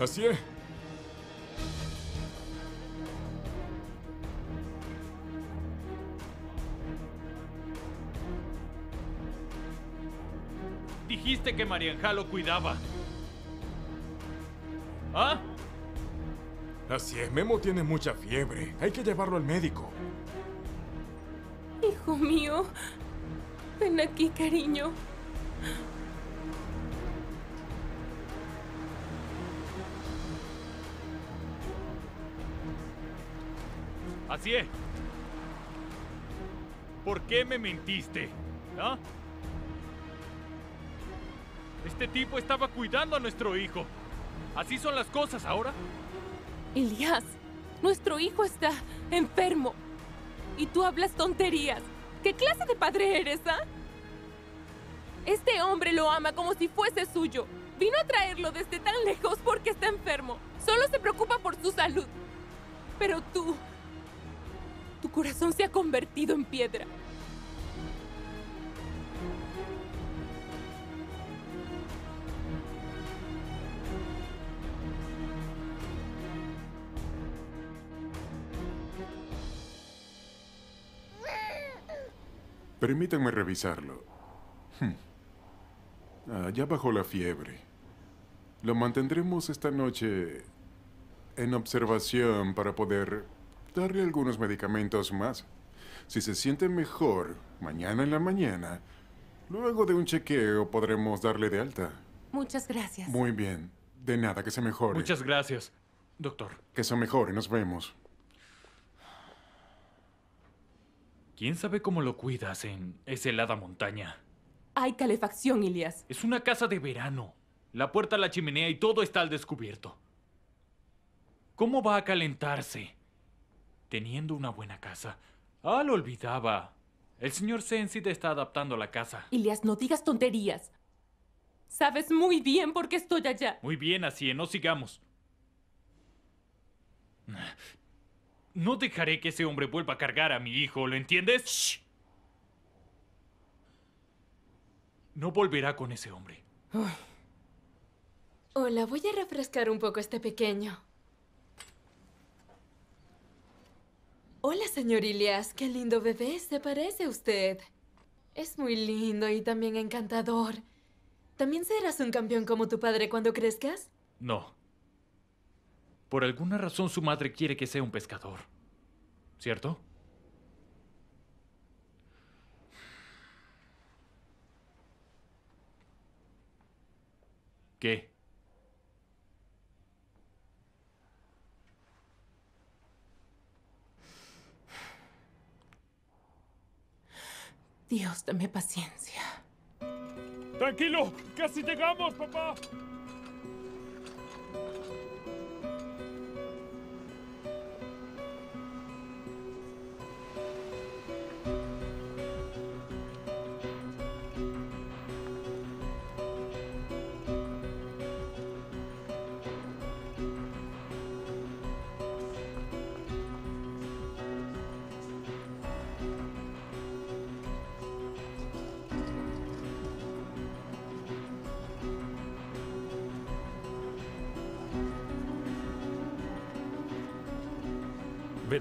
Así es. Dijiste que Marianja lo cuidaba. ¿Ah? Así es, Memo tiene mucha fiebre. Hay que llevarlo al médico. Hijo mío. Ven aquí, cariño. ¿Por qué me mentiste? ¿Ah? Este tipo estaba cuidando a nuestro hijo. ¿Así son las cosas ahora? Ilias, nuestro hijo está enfermo. Y tú hablas tonterías. ¿Qué clase de padre eres, ah? Este hombre lo ama como si fuese suyo. Vino a traerlo desde tan lejos porque está enfermo. Solo se preocupa por su salud. Pero tú... Tu corazón se ha convertido en piedra. Permítanme revisarlo. Hmm. Ya bajó la fiebre. Lo mantendremos esta noche en observación para poder darle algunos medicamentos más. Si se siente mejor, mañana en la mañana, luego de un chequeo podremos darle de alta. Muchas gracias. Muy bien. De nada, que se mejore. Muchas gracias, doctor. Que se mejore, nos vemos. ¿Quién sabe cómo lo cuidas en esa helada montaña? Hay calefacción, Ilias. Es una casa de verano. La puerta a la chimenea y todo está al descubierto. ¿Cómo va a calentarse? Teniendo una buena casa. Ah, lo olvidaba. El señor Sensid está adaptando la casa. Ilias, no digas tonterías. Sabes muy bien por qué estoy allá. Muy bien, así, no sigamos. No dejaré que ese hombre vuelva a cargar a mi hijo, ¿lo entiendes? Shh. No volverá con ese hombre. Hola, voy a refrescar un poco este pequeño. Hola, señor Ilias. Qué lindo bebé se parece a usted. Es muy lindo y también encantador. ¿También serás un campeón como tu padre cuando crezcas? No. Por alguna razón su madre quiere que sea un pescador. ¿Cierto? ¿Qué? Dios, dame paciencia. Tranquilo, casi llegamos, papá.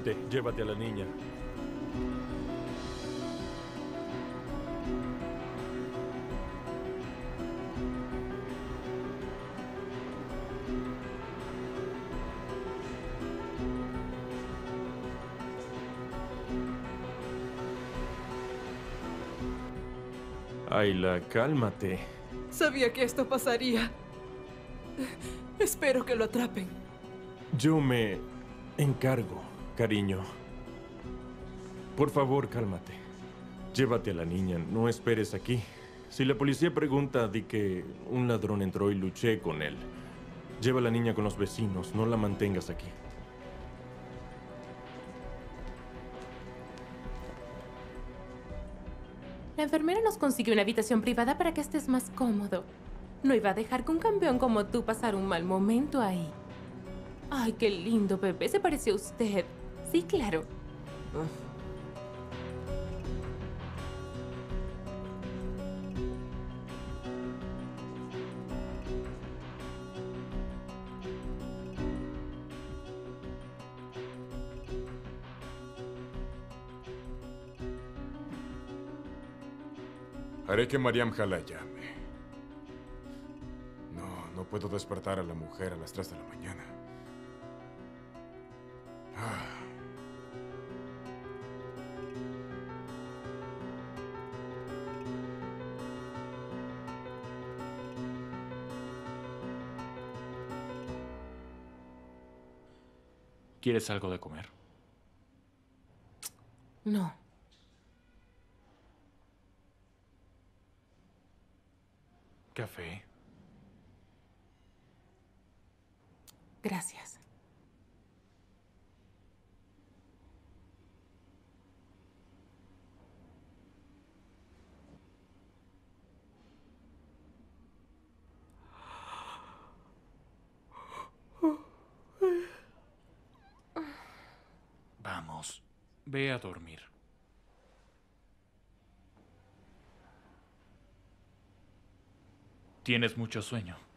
Vete, llévate a la niña. Ayla, cálmate. Sabía que esto pasaría. Espero que lo atrapen. Yo me encargo, cariño. Por favor, cálmate. Llévate a la niña, no esperes aquí. Si la policía pregunta, di que un ladrón entró y luché con él. Lleva a la niña con los vecinos, no la mantengas aquí. La enfermera nos consiguió una habitación privada para que estés más cómodo. No iba a dejar que un campeón como tú pasara un mal momento ahí. Ay, qué lindo bebé, se parece a usted. Sí, claro. Haré que Mariam Jala llame. No, no puedo despertar a la mujer a las 3 de la mañana. ¿Quieres algo de comer? No. Café. Gracias. Vamos, ve a dormir. Tienes mucho sueño.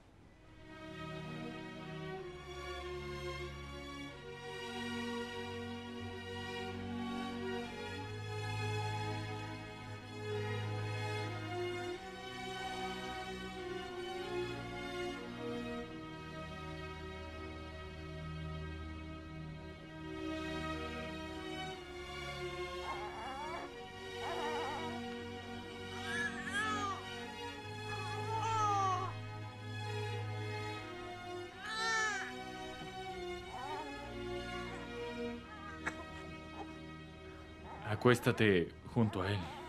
Acuéstate junto a él.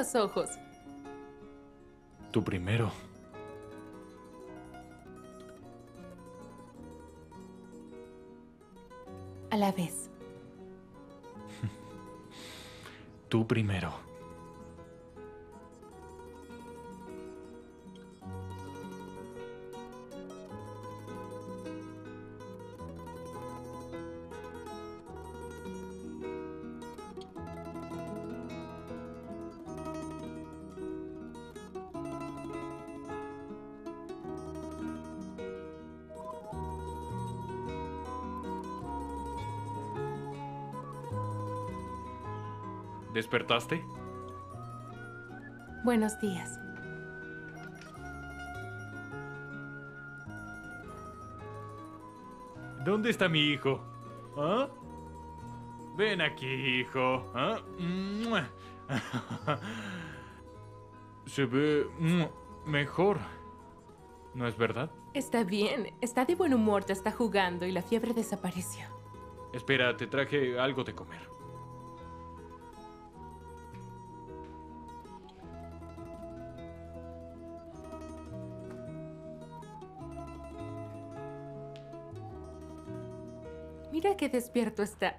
Los ojos. Tú primero. A la vez. Tú primero. ¿Despertaste? Buenos días. ¿Dónde está mi hijo? ¿Ah? Ven aquí, hijo. ¿Ah? Se ve mejor. ¿No es verdad? Está bien. Está de buen humor, ya está jugando y la fiebre desapareció. Espera, te traje algo de comer. Despierto está.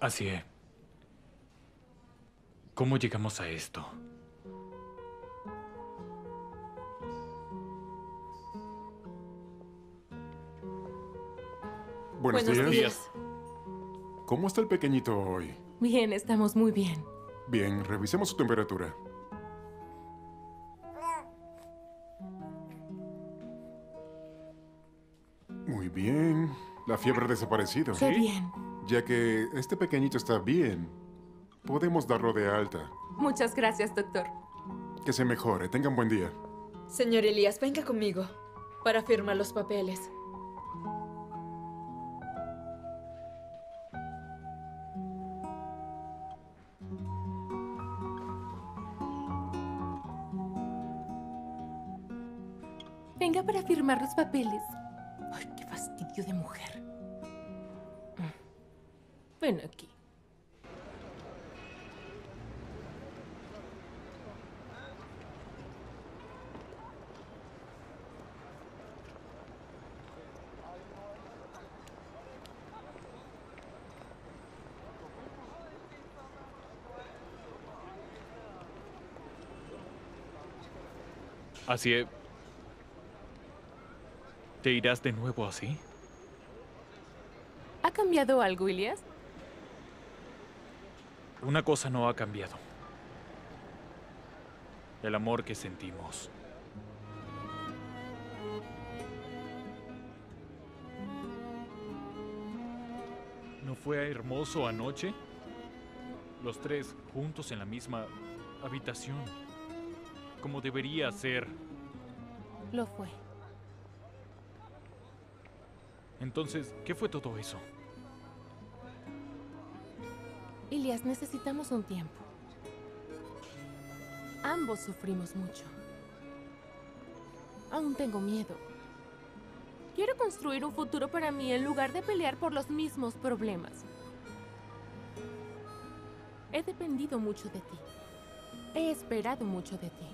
Así es. ¿Cómo llegamos a esto? Buenos, Buenos días. días. ¿Cómo está el pequeñito hoy? Bien, estamos muy bien. Bien, revisemos su temperatura. Muy bien. La fiebre ha desaparecido. Qué bien. Ya que este pequeñito está bien, podemos darlo de alta. Muchas gracias, doctor. Que se mejore. Tengan buen día. Señor Elías, venga conmigo para firmar los papeles. Firmar los papeles. Ay, qué fastidio de mujer. Mm. Ven aquí. Así es. ¿Te irás de nuevo así? ¿Ha cambiado algo, Ilias? Una cosa no ha cambiado. El amor que sentimos. ¿No fue hermoso anoche? Los tres juntos en la misma habitación. Como debería ser. Lo fue. Entonces, ¿qué fue todo eso? Ilias, necesitamos un tiempo. Ambos sufrimos mucho. Aún tengo miedo. Quiero construir un futuro para mí en lugar de pelear por los mismos problemas. He dependido mucho de ti. He esperado mucho de ti.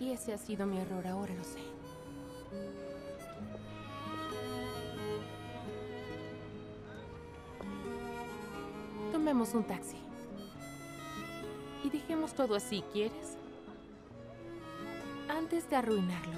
Y ese ha sido mi error, ahora lo sé. Un taxi. Y dejemos todo así, ¿quieres? Antes de arruinarlo.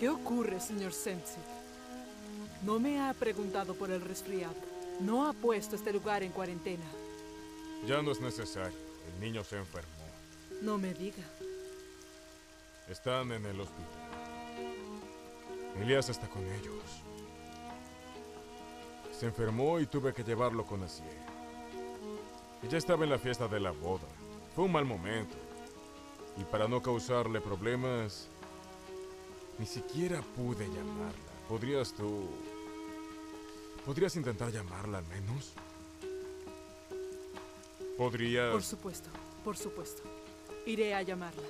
¿Qué ocurre, señor Sensi? No me ha preguntado por el resfriado. No ha puesto este lugar en cuarentena. Ya no es necesario. El niño se enfermó. No me diga. Están en el hospital. Elías está con ellos. Se enfermó y tuve que llevarlo con Asier. Ella estaba en la fiesta de la boda. Fue un mal momento. Y para no causarle problemas, ni siquiera pude llamarla. ¿Podrías tú... ¿Podrías intentar llamarla al menos? ¿Podrías... Por supuesto, por supuesto. Iré a llamarla.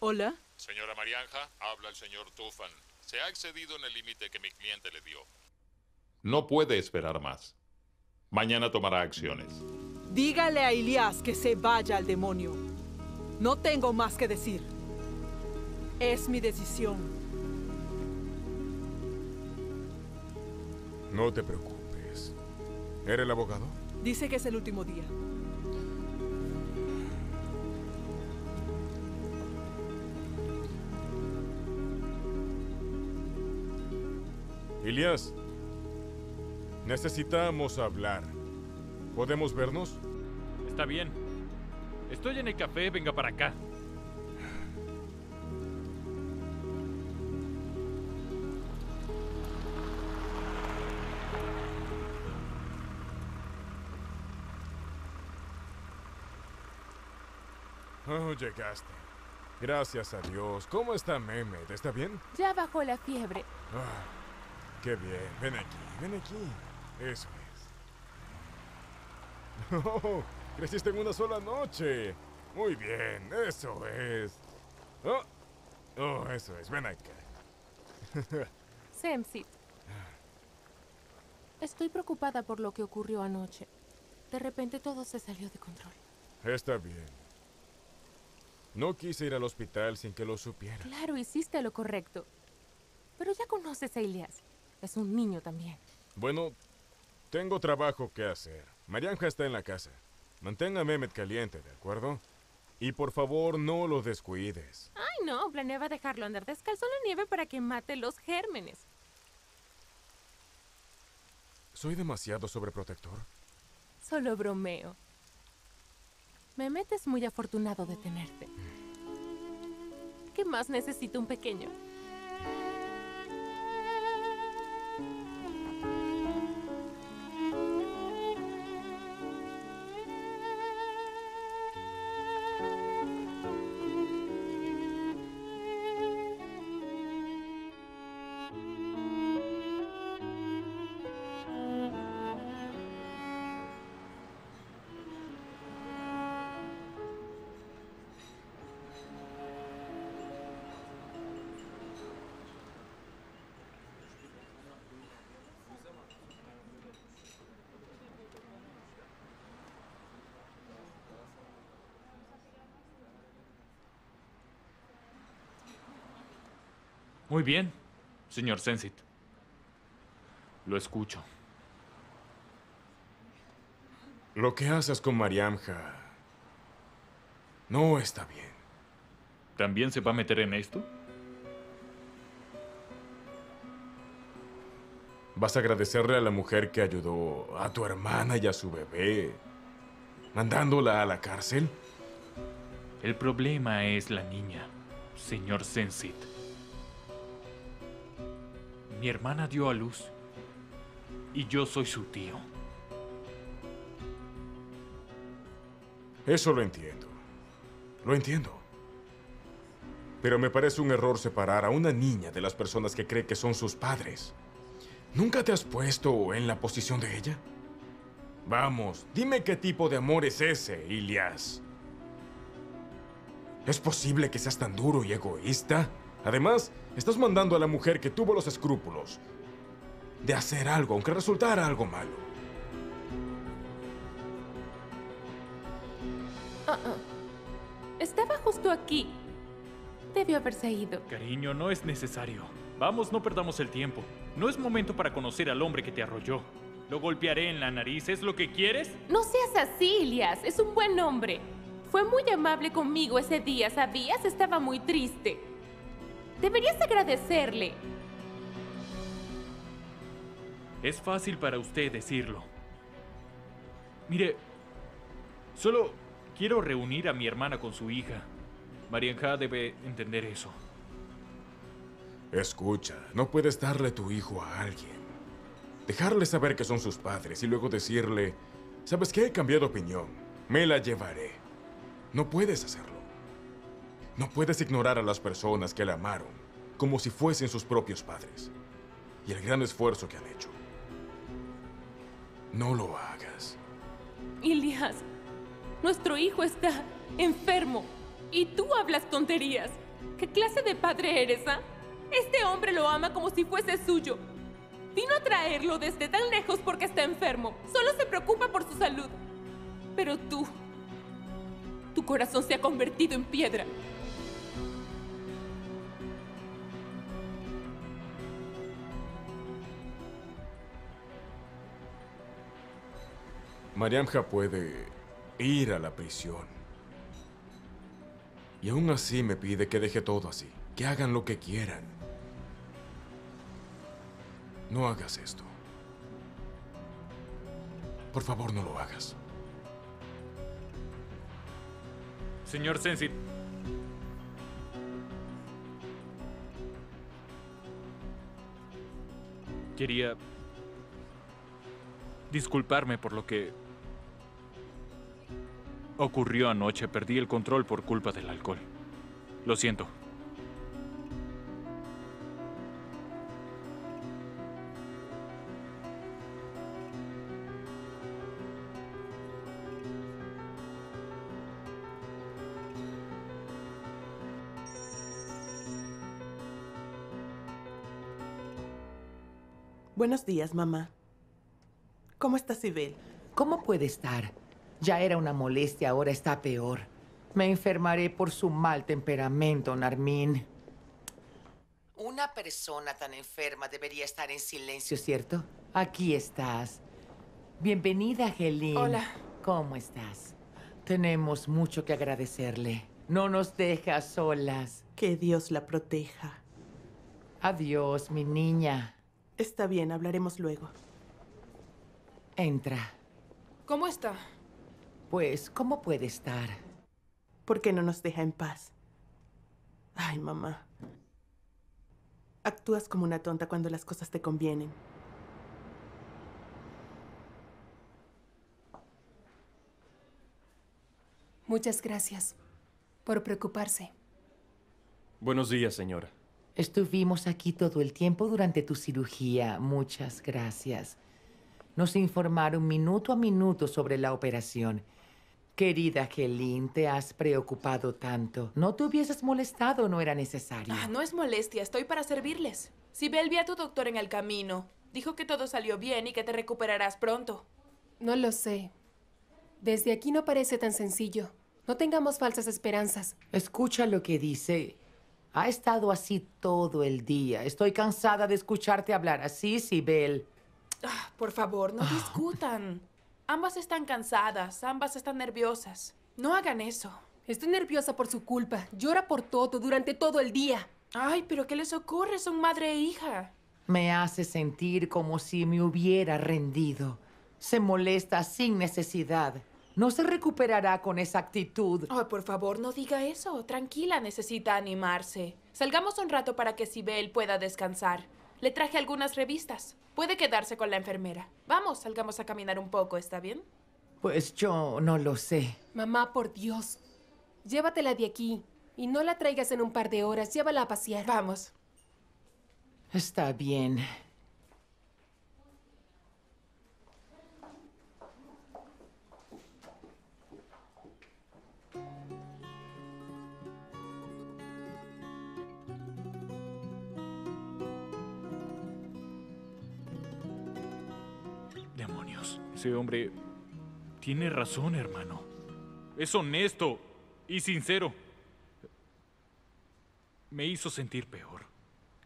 Hola. Señora Marianja, habla el señor Tufan. Se ha excedido en el límite que mi cliente le dio. No puede esperar más. Mañana tomará acciones. Dígale a Ilias que se vaya al demonio. No tengo más que decir. Es mi decisión. No te preocupes. ¿Era el abogado? Dice que es el último día. Ilias, necesitamos hablar. ¿Podemos vernos? Está bien. Estoy en el café, venga para acá. Oh, llegaste. Gracias a Dios. ¿Cómo está Mehmet? ¿Está bien? Ya bajó la fiebre. Ah, qué bien. Ven aquí, ven aquí. Eso es. Oh, creciste en una sola noche. Muy bien, eso es. Oh, oh eso es. Ven acá. Semsit. Estoy preocupada por lo que ocurrió anoche. De repente todo se salió de control. Está bien. No quise ir al hospital sin que lo supiera. Claro, hiciste lo correcto. Pero ya conoces a Ilias. Es un niño también. Bueno, tengo trabajo que hacer. Marianja está en la casa. Mantenga a Mehmet caliente, ¿de acuerdo? Y por favor, no lo descuides. Ay, no, planeaba dejarlo andar descalzo en la nieve para que mate los gérmenes. ¿Soy demasiado sobreprotector? Solo bromeo. Mehmet es muy afortunado de tenerte. ¿Qué más necesita un pequeño? Muy bien, señor Sensit. Lo escucho. Lo que haces con Mariamja no está bien. ¿También se va a meter en esto? Vas a agradecerle a la mujer que ayudó a tu hermana y a su bebé, mandándola a la cárcel. El problema es la niña, señor Sensit. Mi hermana dio a luz y yo soy su tío. Eso lo entiendo. Lo entiendo. Pero me parece un error separar a una niña de las personas que cree que son sus padres. ¿Nunca te has puesto en la posición de ella? Vamos, dime qué tipo de amor es ese, Ilias. ¿Es posible que seas tan duro y egoísta? Además, estás mandando a la mujer que tuvo los escrúpulos de hacer algo, aunque resultara algo malo. Ah, ah. Estaba justo aquí. Debió haberse ido. Cariño, no es necesario. Vamos, no perdamos el tiempo. No es momento para conocer al hombre que te arrolló. Lo golpearé en la nariz, ¿es lo que quieres? No seas así, Ilias. Es un buen hombre. Fue muy amable conmigo ese día, ¿sabías? Estaba muy triste. Deberías agradecerle. Es fácil para usted decirlo. Mire, solo quiero reunir a mi hermana con su hija. Marianja debe entender eso. Escucha, no puedes darle tu hijo a alguien. Dejarle saber que son sus padres y luego decirle, ¿sabes qué? He cambiado opinión. Me la llevaré. No puedes hacerlo. No puedes ignorar a las personas que la amaron como si fuesen sus propios padres. Y el gran esfuerzo que han hecho. No lo hagas. Ilias, nuestro hijo está enfermo y tú hablas tonterías. ¿Qué clase de padre eres, ah? Este hombre lo ama como si fuese suyo. Vino a traerlo desde tan lejos porque está enfermo. Solo se preocupa por su salud. Pero tú, tu corazón se ha convertido en piedra. Mariamja puede ir a la prisión. Y aún así me pide que deje todo así, que hagan lo que quieran. No hagas esto. Por favor, no lo hagas. Señor Sensit. Quería disculparme por lo que ocurrió anoche. Perdí el control por culpa del alcohol. Lo siento. Buenos días, mamá. ¿Cómo está Sibel? ¿Cómo puede estar? Ya era una molestia, ahora está peor. Me enfermaré por su mal temperamento, Narmín. Una persona tan enferma debería estar en silencio, ¿cierto? Aquí estás. Bienvenida, Helene. Hola. ¿Cómo estás? Tenemos mucho que agradecerle. No nos deja solas. Que Dios la proteja. Adiós, mi niña. Está bien, hablaremos luego. Entra. ¿Cómo está? Pues, ¿cómo puede estar? ¿Por qué no nos deja en paz? Ay, mamá. Actúas como una tonta cuando las cosas te convienen. Muchas gracias por preocuparse. Buenos días, señora. Estuvimos aquí todo el tiempo durante tu cirugía. Muchas gracias. Nos informaron minuto a minuto sobre la operación. Querida Helene, te has preocupado tanto. No te hubieses molestado, no era necesario. Ah, no es molestia, estoy para servirles. Sibel vi a tu doctor en el camino. Dijo que todo salió bien y que te recuperarás pronto. No lo sé. Desde aquí no parece tan sencillo. No tengamos falsas esperanzas. Escucha lo que dice. Ha estado así todo el día. Estoy cansada de escucharte hablar así, Sibel. Ah, por favor, no discutan. Ambas están cansadas, ambas están nerviosas. No hagan eso. Estoy nerviosa por su culpa. Llora por todo durante todo el día. Ay, pero ¿qué les ocurre? Son madre e hija. Me hace sentir como si me hubiera rendido. Se molesta sin necesidad. No se recuperará con esa actitud. Ay, por favor, no diga eso. Tranquila, necesita animarse. Salgamos un rato para que Sibel pueda descansar. Le traje algunas revistas. Puede quedarse con la enfermera. Vamos, salgamos a caminar un poco, ¿está bien? Pues yo no lo sé. Mamá, por Dios. Llévatela de aquí. Y no la traigas en un par de horas. Llévala a pasear. Vamos. Está bien. Ese hombre tiene razón, hermano. Es honesto y sincero. Me hizo sentir peor.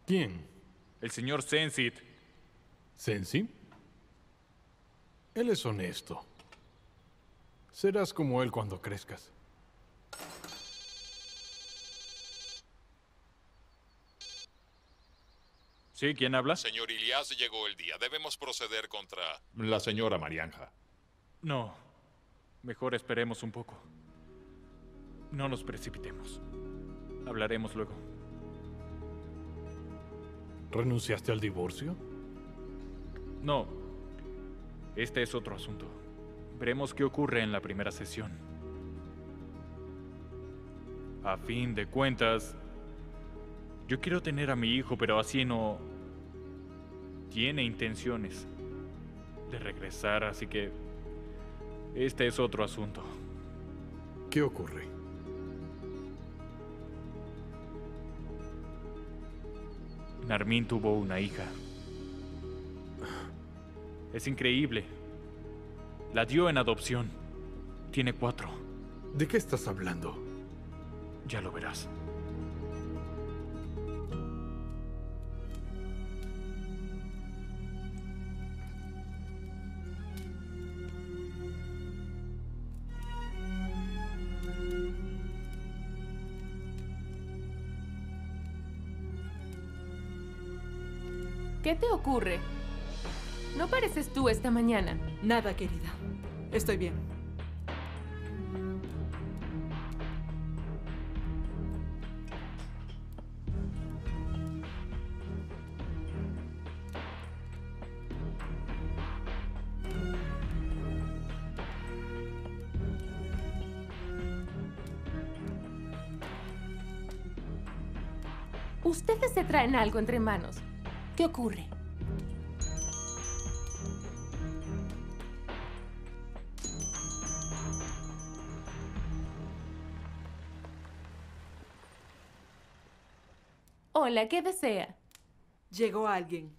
¿Quién? El señor Sensit. ¿Sensi? Él es honesto. Serás como él cuando crezcas. ¿Sí? ¿Quién habla? Señor Ilias, llegó el día. Debemos proceder contra la señora Marianja. No. Mejor esperemos un poco. No nos precipitemos. Hablaremos luego. ¿Renunciaste al divorcio? No. Este es otro asunto. Veremos qué ocurre en la primera sesión. A fin de cuentas, yo quiero tener a mi hijo, pero así no... Tiene intenciones de regresar, así que... Este es otro asunto. ¿Qué ocurre? Narmín tuvo una hija. Es increíble. La dio en adopción. Tiene cuatro. ¿De qué estás hablando? Ya lo verás. te ocurre? No pareces tú esta mañana. Nada, querida. Estoy bien. Ustedes se traen algo entre manos. ¿Qué ocurre? Hola, ¿qué desea? Llegó alguien.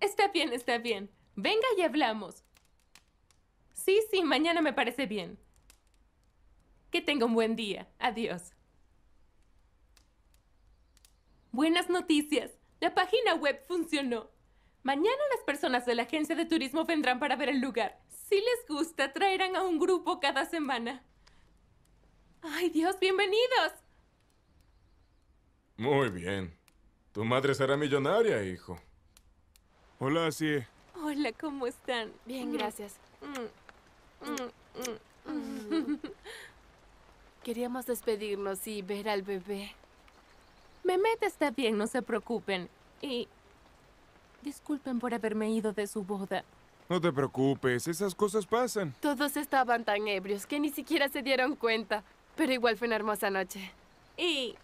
Está bien, está bien. Venga y hablamos. Sí, sí, mañana me parece bien. Que tenga un buen día. Adiós. Buenas noticias. La página web funcionó. Mañana las personas de la agencia de turismo vendrán para ver el lugar. Si les gusta, traerán a un grupo cada semana. ¡Ay, Dios, bienvenidos! Muy bien. Tu madre será millonaria, hijo. Hola, sí. Hola, ¿cómo están? Bien, gracias. Queríamos despedirnos y ver al bebé. Mehmet está bien, no se preocupen. Y disculpen por haberme ido de su boda. No te preocupes, esas cosas pasan. Todos estaban tan ebrios que ni siquiera se dieron cuenta. Pero igual fue una hermosa noche. ¿Y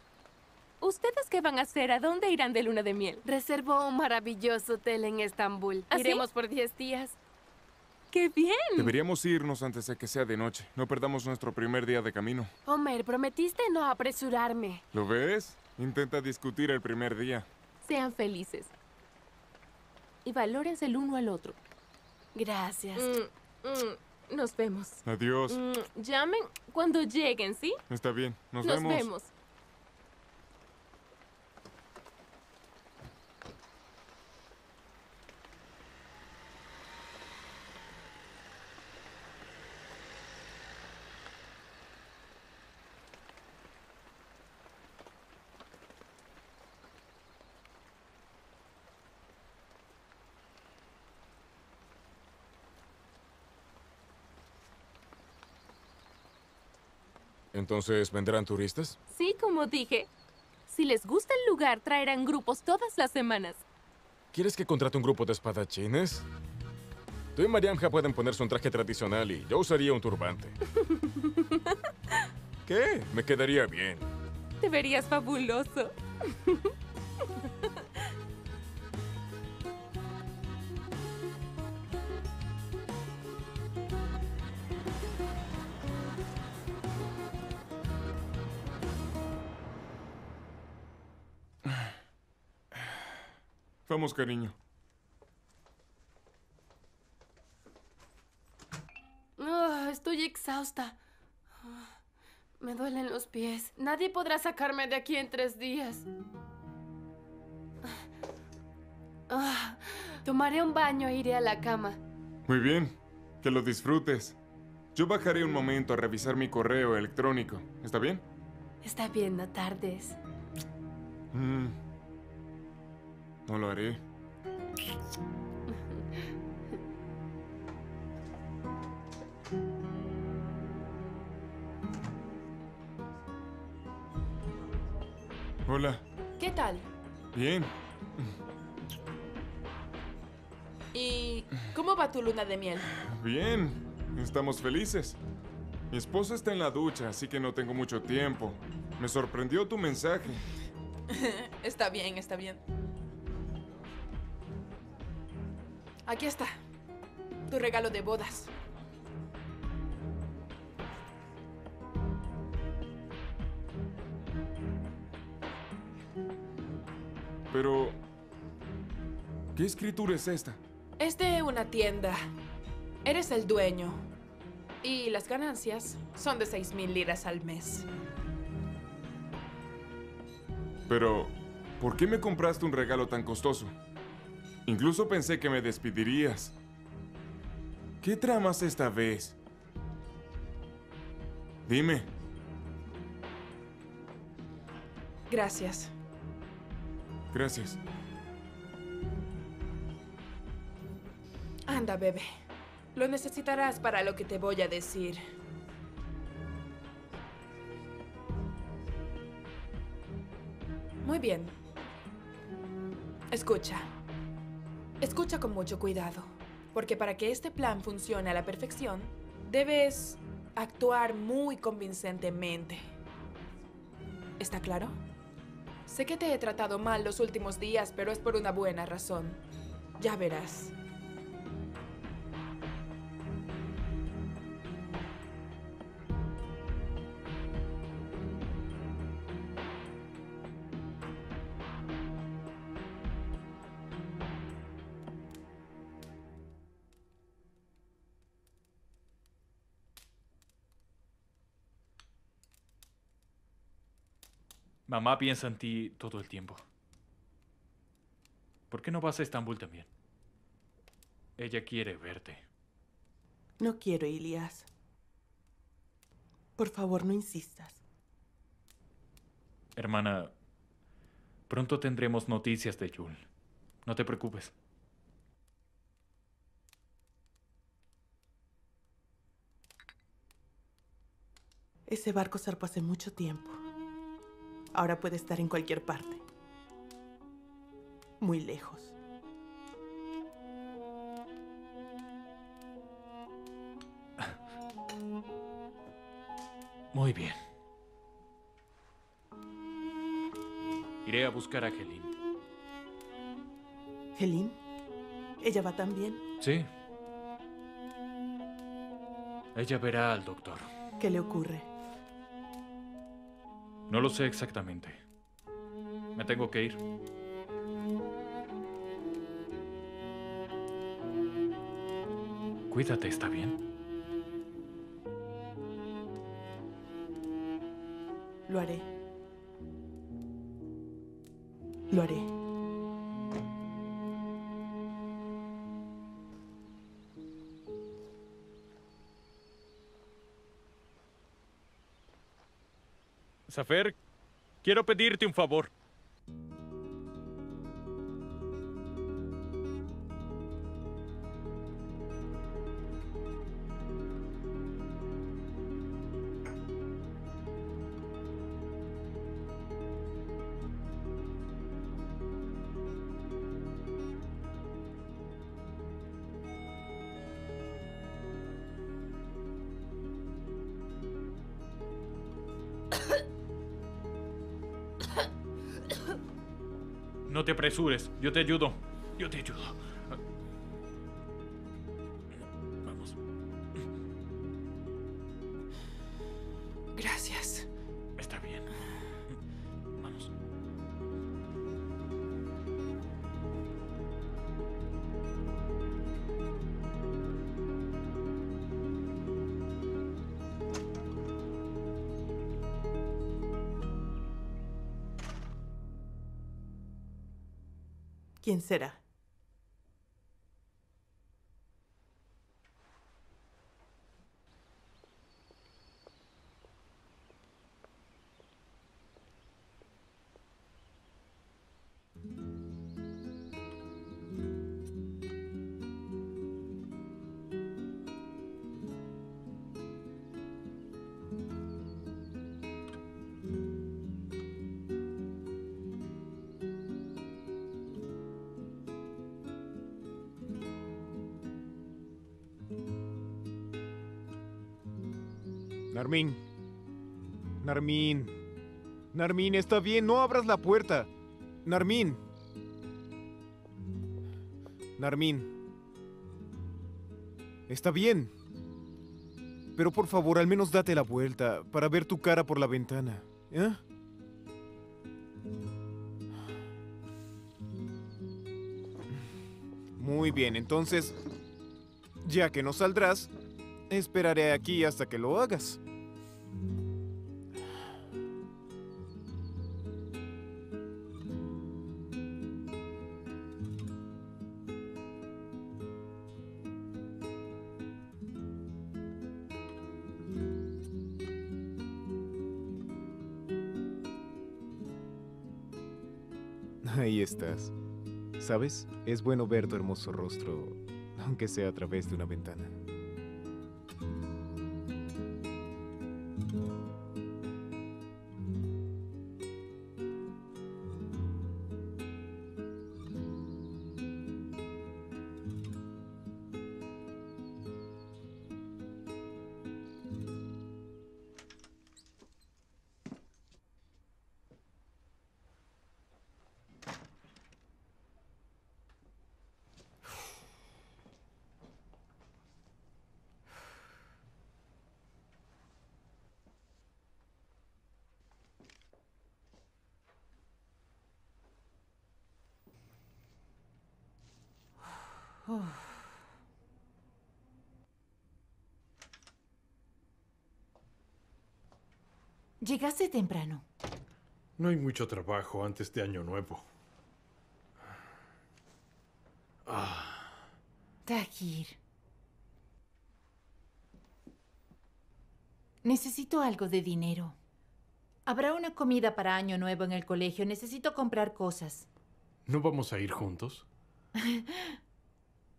ustedes qué van a hacer? ¿A dónde irán de luna de miel? Reservó un maravilloso hotel en Estambul. ¿Ah, sí? Iremos por 10 días. ¡Qué bien! Deberíamos irnos antes de que sea de noche. No perdamos nuestro primer día de camino. Homer, prometiste no apresurarme. ¿Lo ves? Intenta discutir el primer día. Sean felices. Y valórense el uno al otro. Gracias. Mm, mm, nos vemos. Adiós. Mm, llamen cuando lleguen, ¿sí? Está bien. Nos, Nos vemos. vemos. Entonces, ¿vendrán turistas? Sí, como dije. Si les gusta el lugar, traerán grupos todas las semanas. ¿Quieres que contrate un grupo de espadachines? Tú y Mariamja pueden ponerse un traje tradicional y yo usaría un turbante. ¿Qué? Me quedaría bien. Te verías fabuloso. Vamos, cariño. Ah, estoy exhausta. Ah, me duelen los pies. Nadie podrá sacarme de aquí en tres días. Ah, tomaré un baño e iré a la cama. Muy bien. Que lo disfrutes. Yo bajaré un momento a revisar mi correo electrónico. ¿Está bien? Está bien, no tardes. Mm. No lo haré. Hola. ¿Qué tal? Bien. ¿Y cómo va tu luna de miel? Bien. Estamos felices. Mi esposa está en la ducha, así que no tengo mucho tiempo. Me sorprendió tu mensaje. está bien, está bien. Aquí está. Tu regalo de bodas. Pero... ¿Qué escritura es esta? Es de una tienda. Eres el dueño. Y las ganancias son de 6 mil liras al mes. Pero... ¿Por qué me compraste un regalo tan costoso? Incluso pensé que me despedirías. ¿Qué tramas esta vez? Dime. Gracias. Gracias. Anda, bebé. Lo necesitarás para lo que te voy a decir. Muy bien. Escucha. Escucha con mucho cuidado, porque para que este plan funcione a la perfección, debes actuar muy convincentemente. ¿Está claro? Sé que te he tratado mal los últimos días, pero es por una buena razón. Ya verás. Mamá piensa en ti todo el tiempo. ¿Por qué no vas a Estambul también? Ella quiere verte. No quiero, Ilias. Por favor, no insistas. Hermana, pronto tendremos noticias de Jul. No te preocupes. Ese barco zarpó hace mucho tiempo. Ahora puede estar en cualquier parte. Muy lejos. Muy bien. Iré a buscar a Helin. ¿Helin? ¿Ella va también? Sí. Ella verá al doctor. ¿Qué le ocurre? No lo sé exactamente. Me tengo que ir. Cuídate, ¿está bien? Lo haré. Lo haré. Quiero pedirte un favor. No te apresures, yo te ayudo. Yo te ayudo. ¿Quién será? Narmín. Narmín. Narmín, está bien, no abras la puerta. Narmín. Narmín. Está bien. Pero por favor, al menos date la vuelta para ver tu cara por la ventana. ¿eh? Muy bien, entonces, ya que no saldrás, esperaré aquí hasta que lo hagas. ¿Sabes? Es bueno ver tu hermoso rostro, aunque sea a través de una ventana. Llegaste temprano. No hay mucho trabajo antes de Año Nuevo. Ah, Tahir. Necesito algo de dinero. Habrá una comida para Año Nuevo en el colegio. Necesito comprar cosas. ¿no vamos a ir juntos?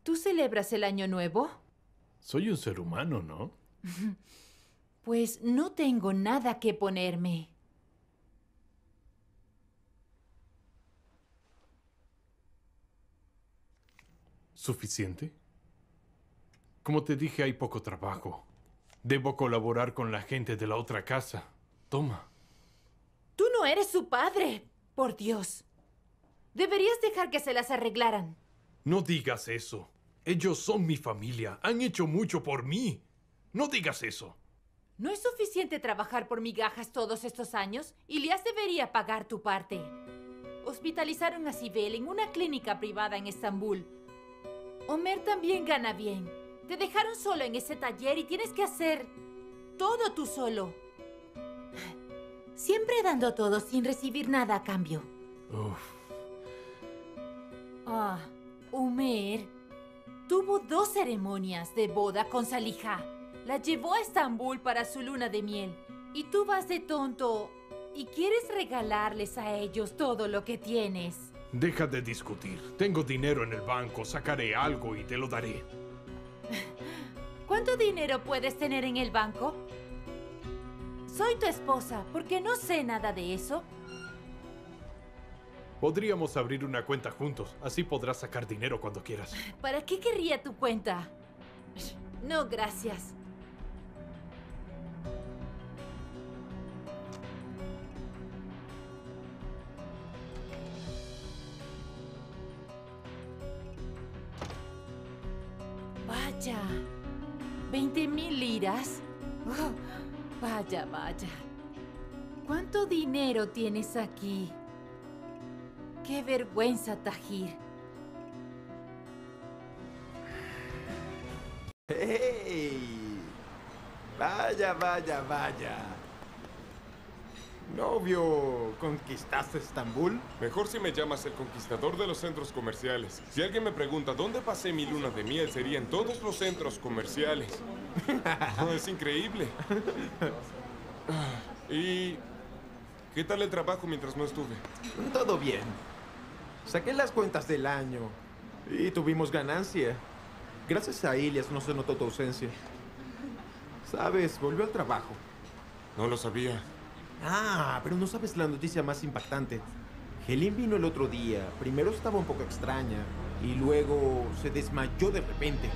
¿Tú celebras el Año Nuevo? Soy un ser humano, ¿no? Pues no tengo nada que ponerme. ¿Suficiente? Como te dije, hay poco trabajo. Debo colaborar con la gente de la otra casa. Toma. Tú no eres su padre. Por Dios. Deberías dejar que se las arreglaran. No digas eso. Ellos son mi familia. Han hecho mucho por mí. No digas eso. ¿No es suficiente trabajar por migajas todos estos años? Ilias debería pagar tu parte. Hospitalizaron a Sibel en una clínica privada en Estambul. Homer también gana bien. Te dejaron solo en ese taller y tienes que hacer todo tú solo. Siempre dando todo sin recibir nada a cambio. Uf. Ah, Homer tuvo dos ceremonias de boda con Salija. La llevó a Estambul para su luna de miel. Y tú vas de tonto y quieres regalarles a ellos todo lo que tienes. Deja de discutir. Tengo dinero en el banco. Sacaré algo y te lo daré. ¿Cuánto dinero puedes tener en el banco? Soy tu esposa, porque no sé nada de eso. Podríamos abrir una cuenta juntos. Así podrás sacar dinero cuando quieras. ¿Para qué querría tu cuenta? No, gracias. Vaya. ¿20 mil liras? Oh, vaya, vaya. ¿Cuánto dinero tienes aquí? Qué vergüenza, Tajir. ¡Hey! Vaya, vaya, vaya. ¿Novio conquistaste Estambul? Mejor si me llamas el conquistador de los centros comerciales. Si alguien me pregunta dónde pasé mi luna de miel, sería en todos los centros comerciales. No, es increíble. ¿Y qué tal el trabajo mientras no estuve? Todo bien. Saqué las cuentas del año y tuvimos ganancia. Gracias a Ilias no se notó tu ausencia. Sabes, volvió al trabajo. No lo sabía. Ah, pero no sabes la noticia más impactante. Helen vino el otro día. Primero estaba un poco extraña y luego se desmayó de repente.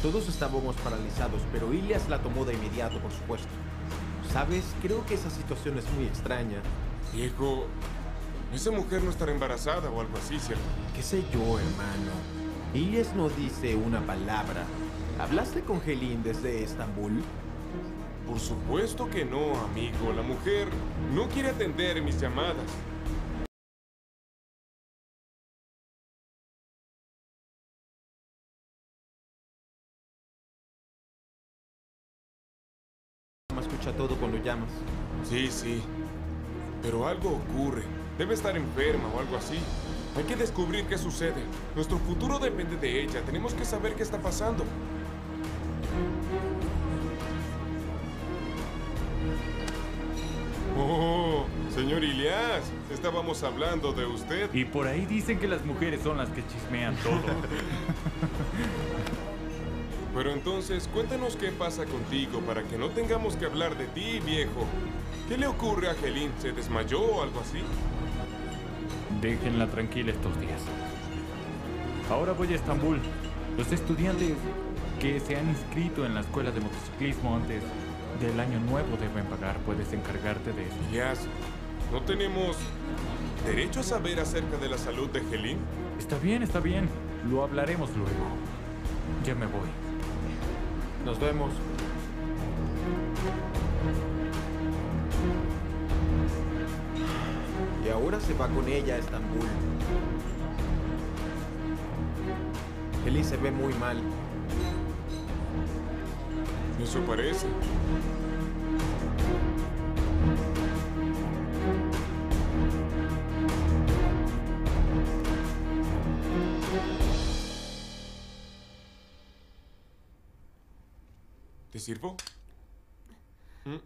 Todos estábamos paralizados, pero Ilias la tomó de inmediato, por supuesto. Sabes, creo que esa situación es muy extraña. Viejo, esa mujer no estará embarazada o algo así, ¿cierto? ¿Qué sé yo, hermano? Ilias no dice una palabra. ¿Hablaste con Helin desde Estambul? Por supuesto que no, amigo. La mujer no quiere atender mis llamadas. Me escucha todo cuando llamas. Sí, sí. Pero algo ocurre. Debe estar enferma o algo así. Hay que descubrir qué sucede. Nuestro futuro depende de ella. Tenemos que saber qué está pasando. Oh, señor Ilias, estábamos hablando de usted. Y por ahí dicen que las mujeres son las que chismean todo. Pero entonces, cuéntanos qué pasa contigo para que no tengamos que hablar de ti, viejo. ¿Qué le ocurre a Gelín? ¿Se desmayó o algo así? Déjenla tranquila estos días. Ahora voy a Estambul. Los estudiantes que se han inscrito en la escuela de motociclismo antes del año nuevo deben pagar. Puedes encargarte de eso. Ilias, ¿no tenemos derecho a saber acerca de la salud de Gelín? Está bien, está bien. Lo hablaremos luego. Ya me voy. Nos vemos. Y ahora se va con ella a Estambul. Helin se ve muy mal. Eso parece. Sirvo? ¿Mm?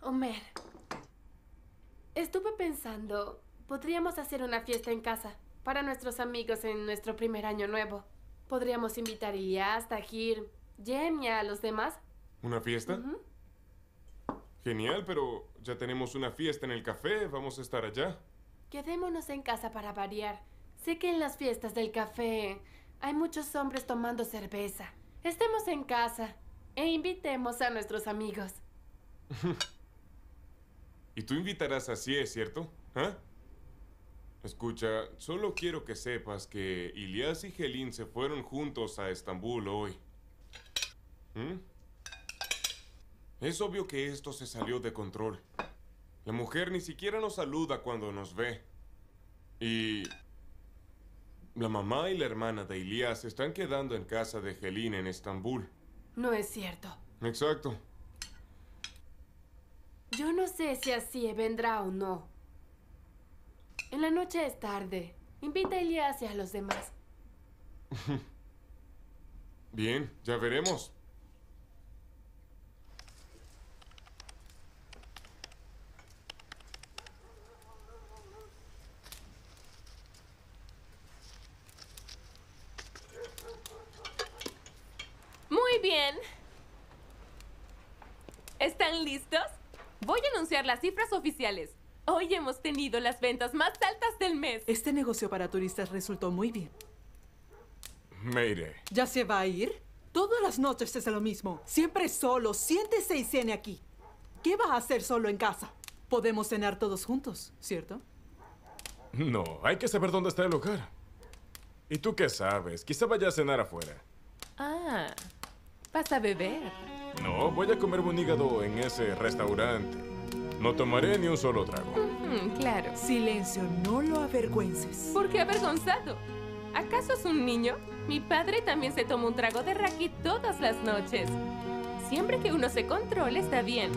Homer, estuve pensando, podríamos hacer una fiesta en casa para nuestros amigos en nuestro primer año nuevo. Podríamos invitar a Ilias, Tahir, Jen y a los demás. ¿Una fiesta? Genial, pero ya tenemos una fiesta en el café. Vamos a estar allá. Quedémonos en casa para variar. Sé que en las fiestas del café hay muchos hombres tomando cerveza. Estemos en casa e invitemos a nuestros amigos. Y tú invitarás a Cie, ¿cierto? ¿Ah? Escucha, solo quiero que sepas que Ilias y Helin se fueron juntos a Estambul hoy. ¿Mm? Es obvio que esto se salió de control. La mujer ni siquiera nos saluda cuando nos ve. Y la mamá y la hermana de Ilias se están quedando en casa de Helin en Estambul. No es cierto. Exacto. Yo no sé si así vendrá o no. En la noche es tarde. Invita a Elias y a los demás. Bien, ya veremos. Muy bien. ¿Están listos? Voy a anunciar las cifras oficiales. Hoy hemos tenido las ventas más altas del mes. Este negocio para turistas resultó muy bien. Me iré. ¿Ya se va a ir? Todas las noches es lo mismo. Siempre solo. Siéntese y cene aquí. ¿Qué va a hacer solo en casa? Podemos cenar todos juntos, ¿cierto? No, hay que saber dónde está el lugar. ¿Y tú qué sabes? Quizá vaya a cenar afuera. Ah, vas a beber. No, voy a comerme un hígado en ese restaurante. No tomaré ni un solo trago. Claro. Silencio, no lo avergüences. ¿Por qué avergonzado? ¿Acaso es un niño? Mi padre también se toma un trago de raki todas las noches. Siempre que uno se controle está bien.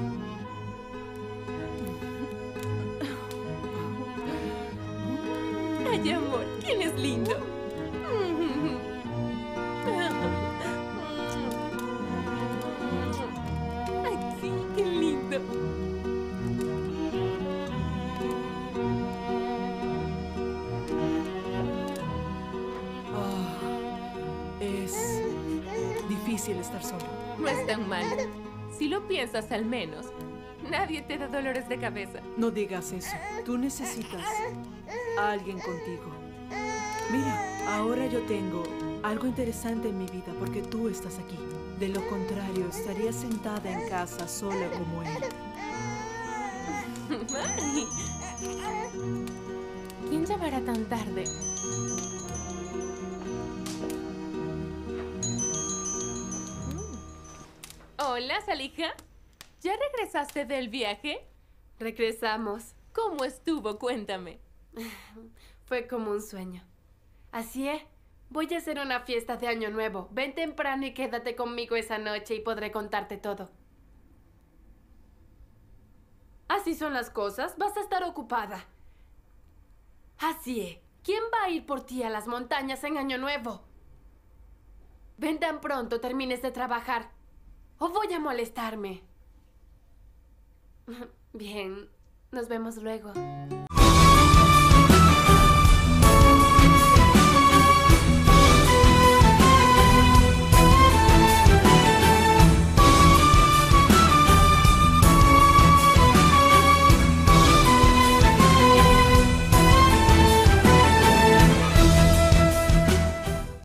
Ay, amor, ¿quién es lindo? No es tan malo. Si lo piensas al menos, nadie te da dolores de cabeza. No digas eso. Tú necesitas a alguien contigo. Mira, ahora yo tengo algo interesante en mi vida porque tú estás aquí. De lo contrario, estaría sentada en casa sola como él. ¿Quién llamará tan tarde? Hola, Salija. ¿Ya regresaste del viaje? Regresamos. ¿Cómo estuvo? Cuéntame. Fue como un sueño. Así es. Voy a hacer una fiesta de Año Nuevo. Ven temprano y quédate conmigo esa noche y podré contarte todo. Así son las cosas. Vas a estar ocupada. Así es. ¿Quién va a ir por ti a las montañas en Año Nuevo? Ven tan pronto termines de trabajar. ¿O voy a molestarme? Bien, nos vemos luego.